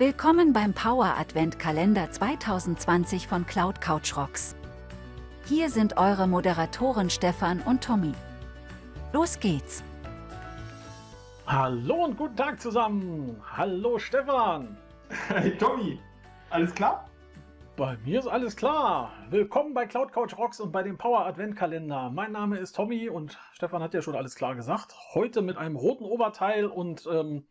Willkommen beim Power Advent-Kalender 2020 von Cloud Couch Rocks. Hier sind eure Moderatoren Stefan und Tommy. Los geht's! Hallo und guten Tag zusammen. Hallo Stefan. Hey Tommy, alles klar? Bei mir ist alles klar. Willkommen bei Cloud Couch Rocks und bei dem Power Advent Kalender. Mein Name ist Tommy und Stefan hat ja schon alles klar gesagt. Heute mit einem roten Oberteil und ähm,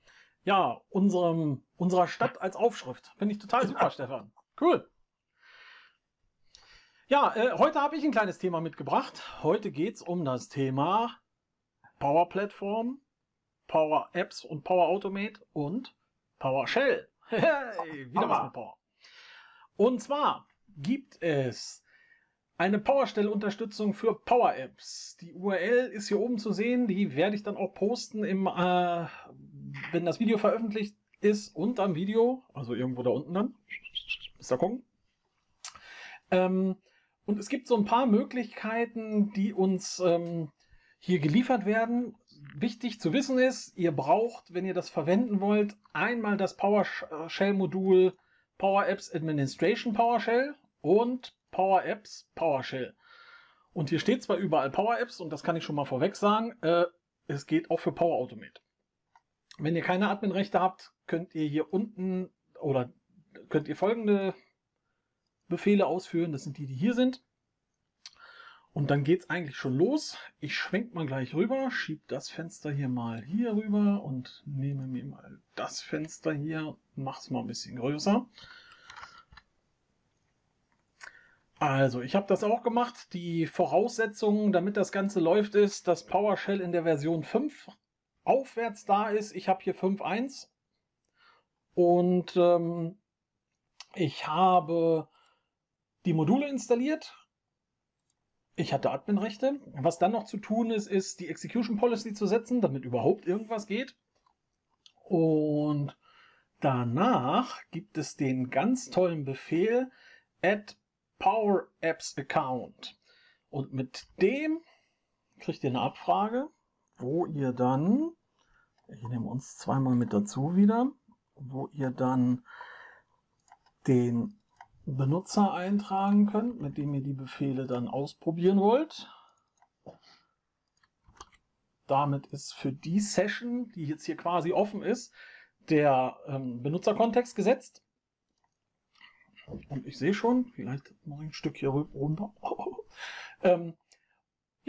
ja, unserem, unserer Stadt als Aufschrift. Finde ich total super, Stefan. Cool. Ja, äh, heute habe ich ein kleines Thema mitgebracht. Heute geht es um das Thema Power Platform, Power Apps und Power Automate und PowerShell. Hey, wieder was mit Power. Und zwar gibt es eine PowerShell-Unterstützung für Power Apps. Die URL ist hier oben zu sehen. Die werde ich dann auch posten im äh, wenn das Video veröffentlicht ist, und am Video, also irgendwo da unten dann, ist da gucken. Ähm, und es gibt so ein paar Möglichkeiten, die uns ähm, hier geliefert werden. Wichtig zu wissen ist, ihr braucht, wenn ihr das verwenden wollt, einmal das PowerShell-Modul Power Apps Administration PowerShell und Power Apps PowerShell. Und hier steht zwar überall Power Apps und das kann ich schon mal vorweg sagen, äh, es geht auch für Power Automate. Wenn ihr keine Adminrechte habt, könnt ihr hier unten oder könnt ihr folgende Befehle ausführen. Das sind die, die hier sind. Und dann geht es eigentlich schon los. Ich schwenke mal gleich rüber, schiebe das Fenster hier mal hier rüber und nehme mir mal das Fenster hier, mache es mal ein bisschen größer. Also, ich habe das auch gemacht. Die Voraussetzung, damit das Ganze läuft, ist, dass PowerShell in der Version 5 aufwärts da ist. Ich habe hier 5.1 und ähm, ich habe die Module installiert. Ich hatte Adminrechte. Was dann noch zu tun ist, ist die Execution Policy zu setzen, damit überhaupt irgendwas geht. Und danach gibt es den ganz tollen Befehl add Power Apps Account. Und mit dem kriegt ihr eine Abfrage wo ihr dann, ich nehme uns zweimal mit dazu wieder, wo ihr dann den Benutzer eintragen könnt, mit dem ihr die Befehle dann ausprobieren wollt. Damit ist für die Session, die jetzt hier quasi offen ist, der ähm, Benutzerkontext gesetzt. Und ich sehe schon, vielleicht noch ein Stück hier runter. ähm,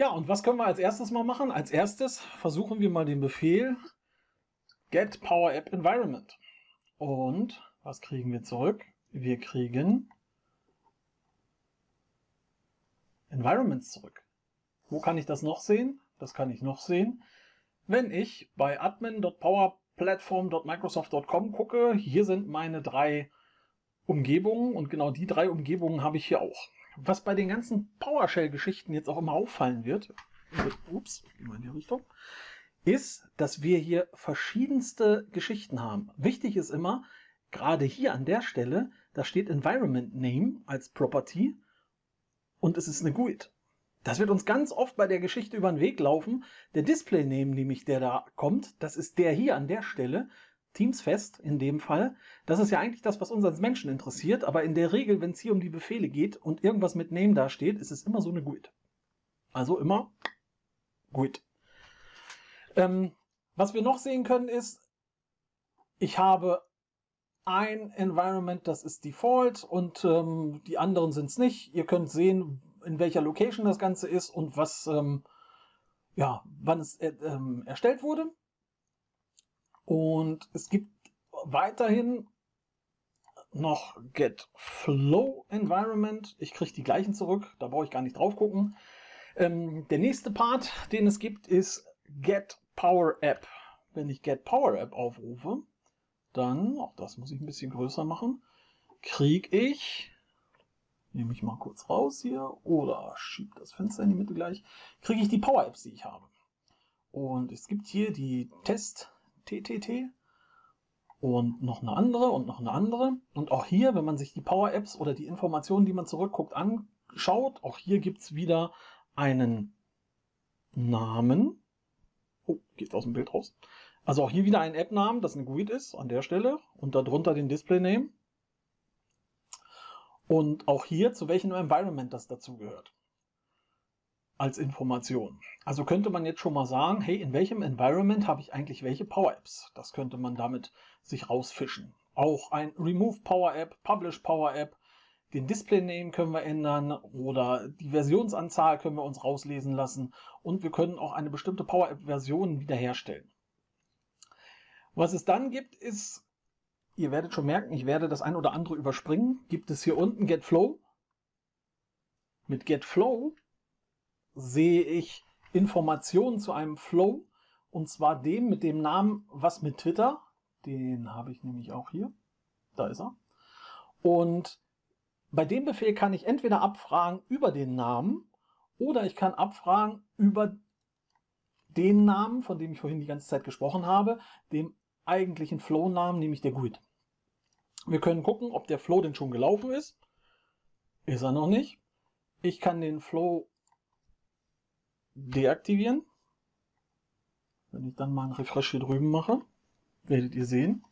ja, und was können wir als erstes mal machen? Als erstes versuchen wir mal den Befehl get Power App Environment. Und was kriegen wir zurück? Wir kriegen Environments zurück. Wo kann ich das noch sehen? Das kann ich noch sehen. Wenn ich bei admin.powerplatform.microsoft.com gucke, hier sind meine drei Umgebungen und genau die drei Umgebungen habe ich hier auch was bei den ganzen PowerShell-Geschichten jetzt auch immer auffallen wird, ups, immer in die Richtung, ist, dass wir hier verschiedenste Geschichten haben. Wichtig ist immer, gerade hier an der Stelle, da steht Environment Name als Property und es ist eine GUID. Das wird uns ganz oft bei der Geschichte über den Weg laufen. Der Display Name, nämlich der da kommt, das ist der hier an der Stelle. Teamsfest in dem Fall. Das ist ja eigentlich das, was uns als Menschen interessiert, aber in der Regel, wenn es hier um die Befehle geht und irgendwas mit Name da steht, ist es immer so eine GUID. Also immer GUID. Ähm, was wir noch sehen können ist, ich habe ein Environment, das ist Default und ähm, die anderen sind es nicht. Ihr könnt sehen, in welcher Location das Ganze ist und was, ähm, ja, wann es äh, ähm, erstellt wurde. Und es gibt weiterhin noch Get Flow Environment. Ich kriege die gleichen zurück, da brauche ich gar nicht drauf gucken. Ähm, der nächste Part, den es gibt, ist Get Power App. Wenn ich Get Power App aufrufe, dann, auch das muss ich ein bisschen größer machen, kriege ich, nehme ich mal kurz raus hier oder schiebe das Fenster in die Mitte gleich, kriege ich die Power Apps, die ich habe. Und es gibt hier die Test TTT und noch eine andere und noch eine andere. Und auch hier, wenn man sich die Power Apps oder die Informationen, die man zurückguckt, anschaut, auch hier gibt es wieder einen Namen. Oh, geht aus dem Bild raus. Also auch hier wieder ein App-Namen, das eine GUID ist an der Stelle und darunter den Display-Name. Und auch hier, zu welchem Environment das dazugehört. Als Information. Also könnte man jetzt schon mal sagen, hey, in welchem Environment habe ich eigentlich welche Power Apps? Das könnte man damit sich rausfischen. Auch ein Remove Power App, Publish Power App, den Display Name können wir ändern oder die Versionsanzahl können wir uns rauslesen lassen und wir können auch eine bestimmte Power App Version wiederherstellen. Was es dann gibt, ist, ihr werdet schon merken, ich werde das ein oder andere überspringen, gibt es hier unten Get Flow. Mit Get Flow sehe ich Informationen zu einem Flow und zwar dem mit dem Namen was mit Twitter. Den habe ich nämlich auch hier. Da ist er. Und bei dem Befehl kann ich entweder abfragen über den Namen oder ich kann abfragen über den Namen, von dem ich vorhin die ganze Zeit gesprochen habe, dem eigentlichen Flow-Namen, nämlich der GUID. Wir können gucken, ob der Flow denn schon gelaufen ist. Ist er noch nicht. Ich kann den Flow deaktivieren. Wenn ich dann mal einen Refresh hier drüben mache, werdet ihr sehen,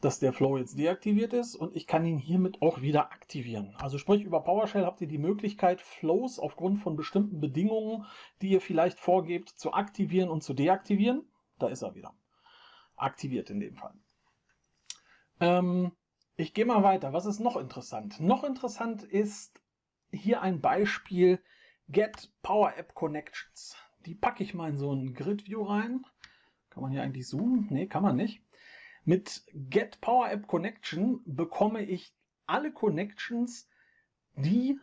dass der Flow jetzt deaktiviert ist und ich kann ihn hiermit auch wieder aktivieren. Also sprich, über PowerShell habt ihr die Möglichkeit, Flows aufgrund von bestimmten Bedingungen, die ihr vielleicht vorgebt, zu aktivieren und zu deaktivieren. Da ist er wieder. Aktiviert in dem Fall. Ähm, ich gehe mal weiter. Was ist noch interessant? Noch interessant ist hier ein Beispiel Get Power App Connections. Die packe ich mal in so ein Grid View rein. Kann man hier eigentlich zoomen? Nee, kann man nicht. Mit Get Power App Connection bekomme ich alle Connections, die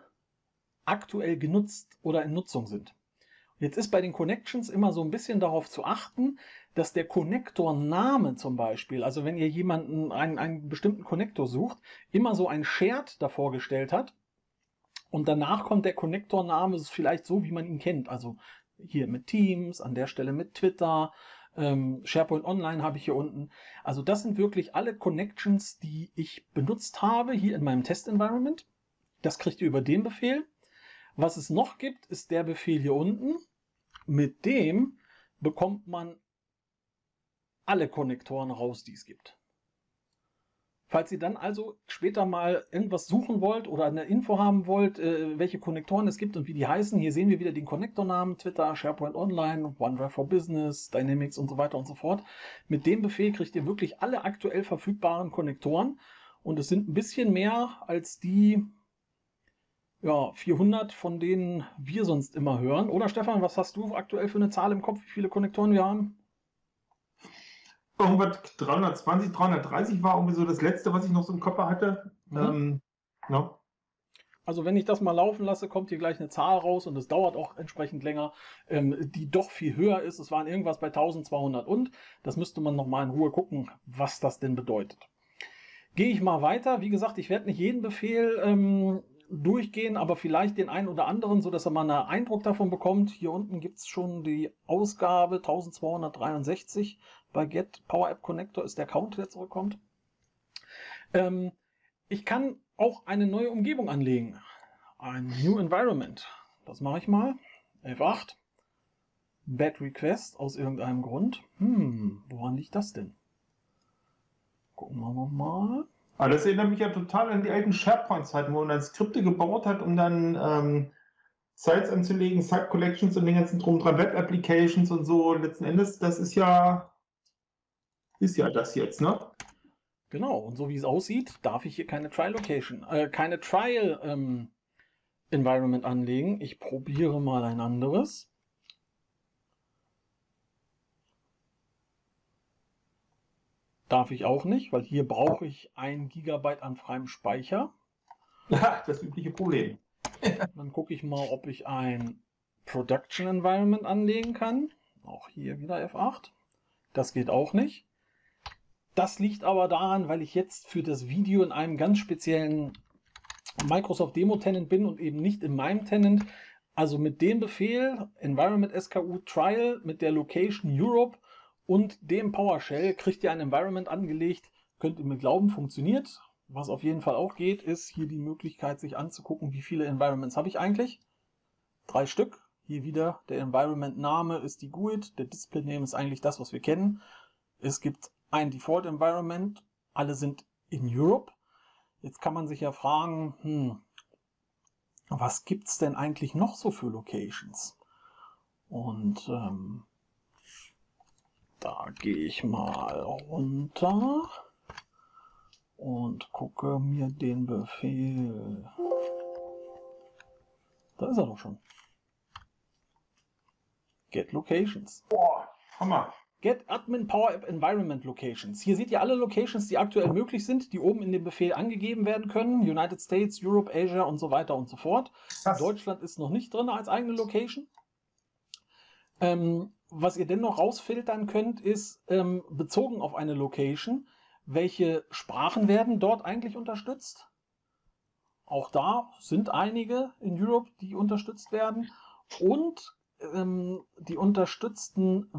aktuell genutzt oder in Nutzung sind. Jetzt ist bei den Connections immer so ein bisschen darauf zu achten, dass der Connector-Name zum Beispiel, also wenn ihr jemanden einen, einen bestimmten Connector sucht, immer so ein Shared davor gestellt hat. Und danach kommt der Connector-Name vielleicht so, wie man ihn kennt. Also hier mit Teams, an der Stelle mit Twitter, ähm, SharePoint Online habe ich hier unten. Also das sind wirklich alle Connections, die ich benutzt habe hier in meinem Test-Environment. Das kriegt ihr über den Befehl. Was es noch gibt, ist der Befehl hier unten. Mit dem bekommt man alle Konnektoren raus, die es gibt. Falls ihr dann also später mal irgendwas suchen wollt oder eine Info haben wollt, äh, welche Konnektoren es gibt und wie die heißen, hier sehen wir wieder den Konnektornamen, Twitter, SharePoint Online, OneDrive for Business, Dynamics und so weiter und so fort. Mit dem Befehl kriegt ihr wirklich alle aktuell verfügbaren Konnektoren und es sind ein bisschen mehr als die ja, 400, von denen wir sonst immer hören. Oder Stefan, was hast du aktuell für eine Zahl im Kopf, wie viele Konnektoren wir haben? Irgendwas 320, 330 war irgendwie so das letzte, was ich noch so im Kopf hatte. Mhm. Ähm, ja. Also wenn ich das mal laufen lasse, kommt hier gleich eine Zahl raus und es dauert auch entsprechend länger, ähm, die doch viel höher ist. Es waren irgendwas bei 1200 und das müsste man nochmal in Ruhe gucken, was das denn bedeutet. Gehe ich mal weiter. Wie gesagt, ich werde nicht jeden Befehl ähm, durchgehen, aber vielleicht den einen oder anderen, so dass er mal einen Eindruck davon bekommt. Hier unten gibt es schon die Ausgabe 1263 bei Get Power App Connector ist der Count, der zurückkommt. Ähm, ich kann auch eine neue Umgebung anlegen. Ein New Environment. Das mache ich mal. F8. Bad Request aus irgendeinem Grund. Hm, woran liegt das denn? Gucken wir nochmal. Aber das erinnert mich ja total an die alten SharePoint-Zeiten, wo man dann Skripte gebaut hat, um dann ähm, Sites anzulegen, Site Collections und den ganzen drum dran, Web Applications und so. Letzten Endes, das ist ja ist ja das jetzt, ne? Genau, und so wie es aussieht, darf ich hier keine Trial Location, äh, keine Trial ähm, Environment anlegen. Ich probiere mal ein anderes. Darf ich auch nicht, weil hier brauche ich ein Gigabyte an freiem Speicher. das übliche Problem. Dann gucke ich mal, ob ich ein Production Environment anlegen kann. Auch hier wieder F8. Das geht auch nicht. Das liegt aber daran, weil ich jetzt für das Video in einem ganz speziellen Microsoft Demo Tenant bin und eben nicht in meinem Tenant. Also mit dem Befehl Environment SKU Trial mit der Location Europe und dem PowerShell kriegt ihr ein Environment angelegt. Könnt ihr mir glauben, funktioniert. Was auf jeden Fall auch geht, ist hier die Möglichkeit, sich anzugucken, wie viele Environments habe ich eigentlich. Drei Stück. Hier wieder, der Environment-Name ist die GUID, der Display-Name ist eigentlich das, was wir kennen. Es gibt ein Default-Environment, alle sind in Europe. Jetzt kann man sich ja fragen, hm, was gibt es denn eigentlich noch so für Locations? Und ähm, da gehe ich mal runter und gucke mir den Befehl. Da ist er doch schon. Get Locations. Boah, Hammer. Get Admin Power App Environment Locations. Hier seht ihr alle Locations, die aktuell möglich sind, die oben in dem Befehl angegeben werden können. United States, Europe, Asia und so weiter und so fort. Krass. Deutschland ist noch nicht drin als eigene Location. Ähm, was ihr dennoch rausfiltern könnt, ist ähm, bezogen auf eine Location, welche Sprachen werden dort eigentlich unterstützt. Auch da sind einige in Europe, die unterstützt werden. Und ähm, die unterstützten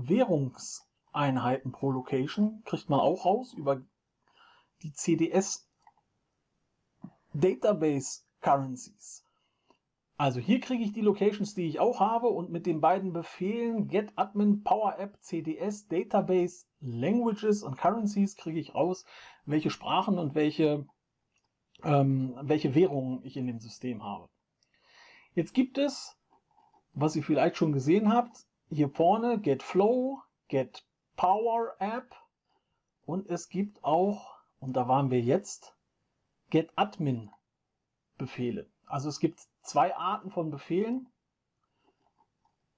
Währungseinheiten pro Location kriegt man auch raus über die CDS Database Currencies. Also hier kriege ich die Locations, die ich auch habe und mit den beiden Befehlen get admin power app cds database languages und currencies kriege ich raus, welche Sprachen und welche, ähm, welche Währungen ich in dem System habe. Jetzt gibt es, was ihr vielleicht schon gesehen habt, hier vorne get flow, get power app und es gibt auch, und da waren wir jetzt, get admin Befehle. Also es gibt zwei Arten von Befehlen.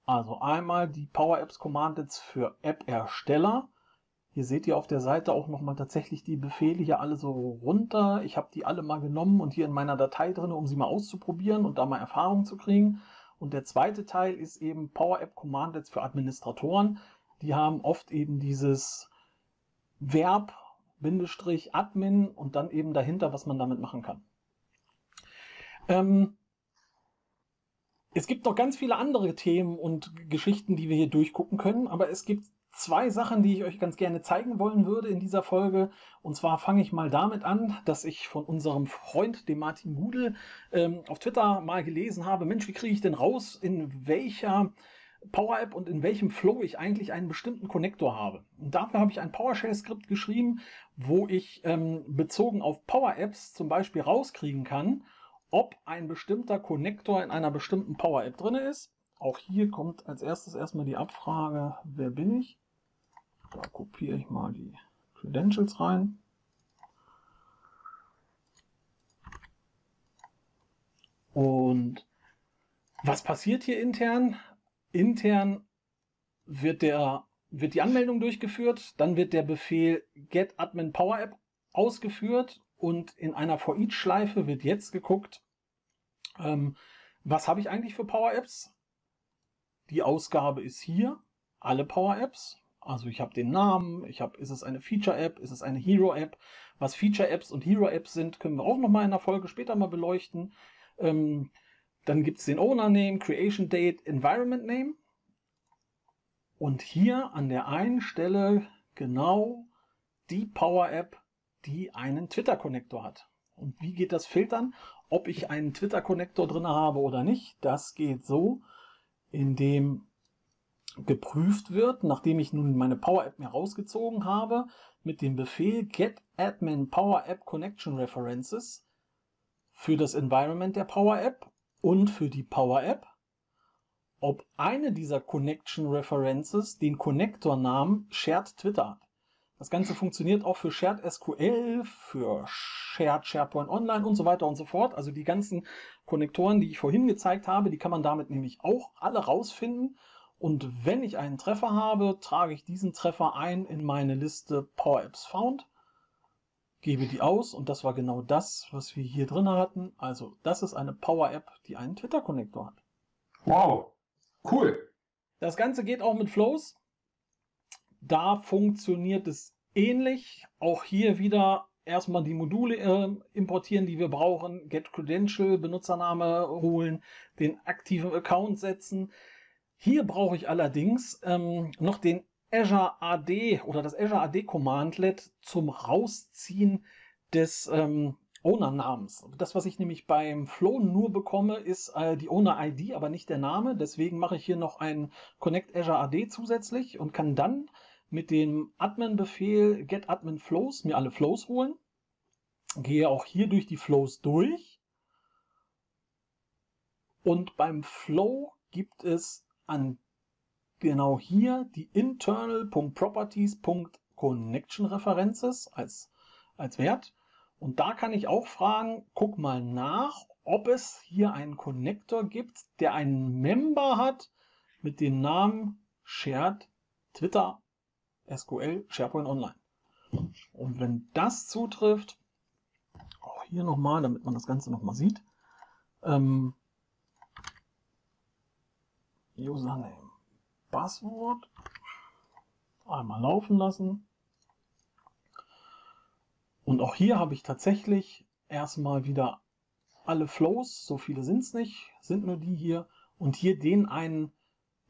Also einmal die Power Apps Commandlets für App-Ersteller. Hier seht ihr auf der Seite auch nochmal tatsächlich die Befehle hier alle so runter. Ich habe die alle mal genommen und hier in meiner Datei drin, um sie mal auszuprobieren und da mal Erfahrung zu kriegen. Und der zweite Teil ist eben Power App Commandlets für Administratoren. Die haben oft eben dieses Verb, Bindestrich, Admin und dann eben dahinter, was man damit machen kann. Ähm, es gibt noch ganz viele andere Themen und Geschichten, die wir hier durchgucken können, aber es gibt zwei Sachen, die ich euch ganz gerne zeigen wollen würde in dieser Folge. Und zwar fange ich mal damit an, dass ich von unserem Freund, dem Martin Gudel, ähm, auf Twitter mal gelesen habe, Mensch, wie kriege ich denn raus, in welcher Power App und in welchem Flow ich eigentlich einen bestimmten Connector habe. Und dafür habe ich ein PowerShell-Skript geschrieben, wo ich ähm, bezogen auf Power Apps zum Beispiel rauskriegen kann, ob ein bestimmter Connector in einer bestimmten Power App drin ist. Auch hier kommt als erstes erstmal die Abfrage, wer bin ich? Da kopiere ich mal die Credentials rein. Und was passiert hier intern? Intern wird, der, wird die Anmeldung durchgeführt, dann wird der Befehl get admin power app ausgeführt und in einer For Each Schleife wird jetzt geguckt, ähm, was habe ich eigentlich für Power Apps? Die Ausgabe ist hier, alle Power Apps. Also ich habe den Namen, ich habe, ist es eine Feature App, ist es eine Hero App? Was Feature Apps und Hero Apps sind, können wir auch nochmal in der Folge später mal beleuchten. Ähm, dann gibt es den Owner Name, Creation Date, Environment Name. Und hier an der einen Stelle genau die Power App, die einen Twitter-Konnektor hat. Und wie geht das Filtern? Ob ich einen Twitter-Konnektor drin habe oder nicht, das geht so, indem geprüft wird, nachdem ich nun meine Power App mir rausgezogen habe, mit dem Befehl get admin Power App Connection References für das Environment der Power App und für die Power App, ob eine dieser Connection References den Konnektornamen Shared Twitter hat. Das Ganze funktioniert auch für Shared SQL, für Shared SharePoint Online und so weiter und so fort. Also die ganzen Konnektoren, die ich vorhin gezeigt habe, die kann man damit nämlich auch alle rausfinden. Und wenn ich einen Treffer habe, trage ich diesen Treffer ein in meine Liste Power Apps Found, gebe die aus und das war genau das, was wir hier drin hatten. Also das ist eine Power App, die einen Twitter-Konnektor hat. Wow, cool. Das Ganze geht auch mit Flows. Da funktioniert es ähnlich. Auch hier wieder erstmal die Module äh, importieren, die wir brauchen, Get Credential, Benutzername holen, den aktiven Account setzen. Hier brauche ich allerdings ähm, noch den Azure AD oder das Azure AD Commandlet zum Rausziehen des ähm, Owner-Namens. Das, was ich nämlich beim Flow nur bekomme, ist äh, die Owner-ID, aber nicht der Name. Deswegen mache ich hier noch ein Connect Azure AD zusätzlich und kann dann mit dem Admin-Befehl get admin flows mir alle Flows holen. Gehe auch hier durch die Flows durch. Und beim Flow gibt es an genau hier die internal.properties.connection-References als, als Wert. Und da kann ich auch fragen, guck mal nach, ob es hier einen Connector gibt, der einen Member hat mit dem Namen Shared Twitter SQL SharePoint Online. Und wenn das zutrifft, auch hier nochmal, damit man das Ganze nochmal sieht, ähm, Username, Passwort, einmal laufen lassen. Und auch hier habe ich tatsächlich erstmal wieder alle Flows, so viele sind es nicht, sind nur die hier. Und hier den einen,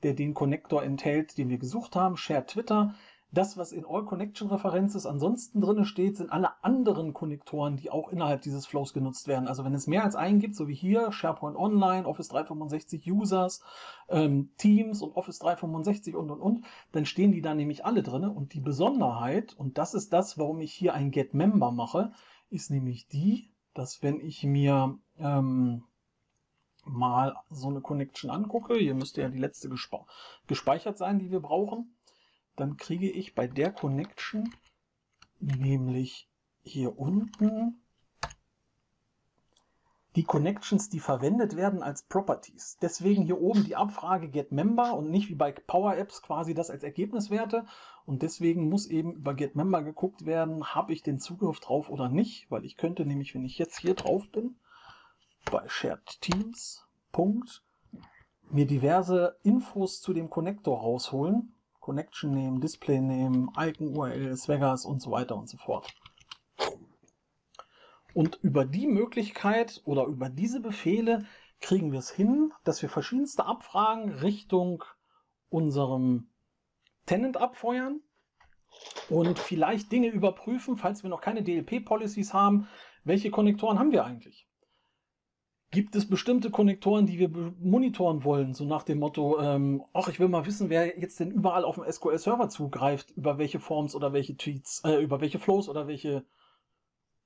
der den Connector enthält, den wir gesucht haben, Share Twitter. Das, was in All Connection References ansonsten drin steht, sind alle anderen Konnektoren, die auch innerhalb dieses Flows genutzt werden. Also wenn es mehr als einen gibt, so wie hier, SharePoint Online, Office 365 Users, ähm, Teams und Office 365 und und und, dann stehen die da nämlich alle drin. Und die Besonderheit, und das ist das, warum ich hier ein Get Member mache, ist nämlich die, dass wenn ich mir ähm, mal so eine Connection angucke, hier müsste ja die letzte gespe gespeichert sein, die wir brauchen, dann kriege ich bei der Connection nämlich hier unten die Connections, die verwendet werden als Properties. Deswegen hier oben die Abfrage getMember und nicht wie bei Power Apps quasi das als Ergebniswerte. Und deswegen muss eben über getMember geguckt werden, habe ich den Zugriff drauf oder nicht, weil ich könnte nämlich, wenn ich jetzt hier drauf bin, bei Shared Teams, Punkt, mir diverse Infos zu dem Connector rausholen Connection Name, Display Name, Icon URL, Swaggers und so weiter und so fort. Und über die Möglichkeit oder über diese Befehle kriegen wir es hin, dass wir verschiedenste Abfragen Richtung unserem Tenant abfeuern und vielleicht Dinge überprüfen, falls wir noch keine DLP-Policies haben. Welche Konnektoren haben wir eigentlich? Gibt es bestimmte Konnektoren, die wir monitoren wollen, so nach dem Motto, ähm, ach, ich will mal wissen, wer jetzt denn überall auf dem SQL-Server zugreift, über welche Forms oder welche Tweets, äh, über welche Flows oder welche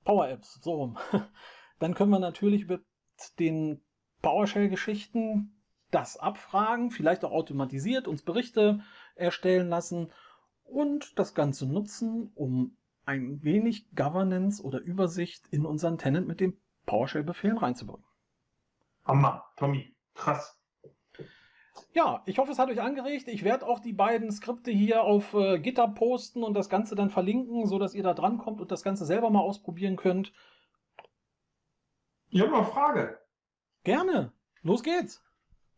Power-Apps, so rum. Dann können wir natürlich über den PowerShell-Geschichten das abfragen, vielleicht auch automatisiert uns Berichte erstellen lassen und das Ganze nutzen, um ein wenig Governance oder Übersicht in unseren Tenant mit den PowerShell-Befehlen reinzubringen. Hammer, Tommy, krass. Ja, ich hoffe, es hat euch angeregt. Ich werde auch die beiden Skripte hier auf äh, GitHub posten und das Ganze dann verlinken, sodass ihr da drankommt und das Ganze selber mal ausprobieren könnt. Ich habe noch eine Frage. Gerne. Los geht's.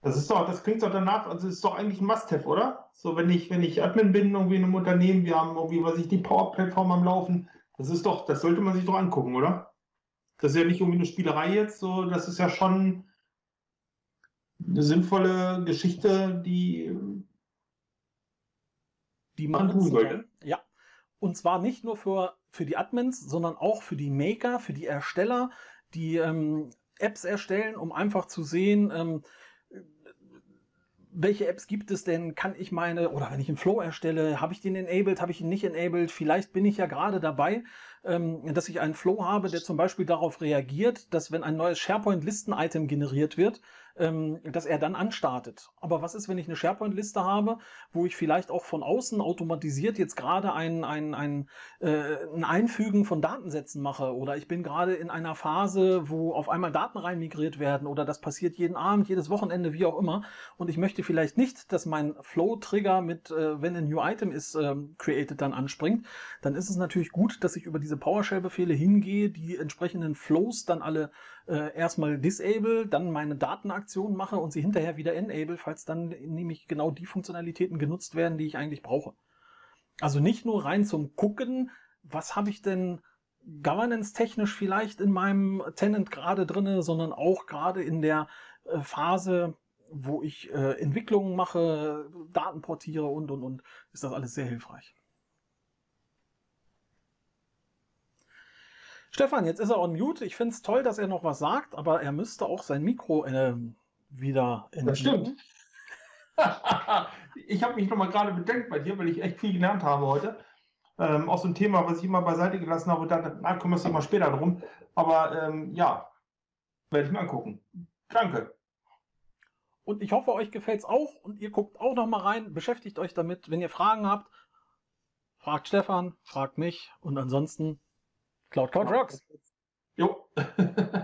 Das ist doch, das klingt doch danach, also ist doch eigentlich ein Must-Have, oder? So, wenn ich, wenn ich Admin bin, irgendwie in einem Unternehmen, wir haben irgendwie, was ich, die Power-Plattform am Laufen, das ist doch, das sollte man sich doch angucken, oder? Das ist ja nicht irgendwie eine Spielerei jetzt, so, das ist ja schon eine sinnvolle Geschichte, die, die man tun sollte. Ja. Und zwar nicht nur für, für die Admins, sondern auch für die Maker, für die Ersteller, die ähm, Apps erstellen, um einfach zu sehen, ähm, welche Apps gibt es denn? Kann ich meine, oder wenn ich einen Flow erstelle, habe ich den enabled, habe ich ihn nicht enabled? Vielleicht bin ich ja gerade dabei, ähm, dass ich einen Flow habe, der zum Beispiel darauf reagiert, dass wenn ein neues SharePoint-Listen-Item generiert wird, ähm, dass er dann anstartet. Aber was ist, wenn ich eine SharePoint-Liste habe, wo ich vielleicht auch von außen automatisiert jetzt gerade ein, ein, ein, äh, ein Einfügen von Datensätzen mache? Oder ich bin gerade in einer Phase, wo auf einmal Daten rein migriert werden oder das passiert jeden Abend, jedes Wochenende, wie auch immer. Und ich möchte vielleicht nicht, dass mein Flow-Trigger mit, äh, wenn ein New Item ist, äh, created dann anspringt, dann ist es natürlich gut, dass ich über diese PowerShell-Befehle hingehe, die entsprechenden Flows dann alle äh, erstmal disable, dann meine Datenaktion mache und sie hinterher wieder enable, falls dann nämlich genau die Funktionalitäten genutzt werden, die ich eigentlich brauche. Also nicht nur rein zum Gucken, was habe ich denn governance-technisch vielleicht in meinem Tenant gerade drinne, sondern auch gerade in der äh, Phase, wo ich äh, Entwicklungen mache, Daten portiere und und und, ist das alles sehr hilfreich. Stefan, jetzt ist er on mute. Ich finde es toll, dass er noch was sagt, aber er müsste auch sein Mikro äh, wieder in Das stimmt. ich habe mich nochmal gerade bedenkt bei dir, weil ich echt viel gelernt habe heute. Ähm, auch so ein Thema, was ich immer beiseite gelassen habe na, kümmern wir uns mal später drum. Aber ähm, ja, werde ich mir angucken. Danke. Und ich hoffe, euch gefällt es auch und ihr guckt auch noch mal rein, beschäftigt euch damit. Wenn ihr Fragen habt, fragt Stefan, fragt mich und ansonsten Cloud Cloud Rocks. Jo.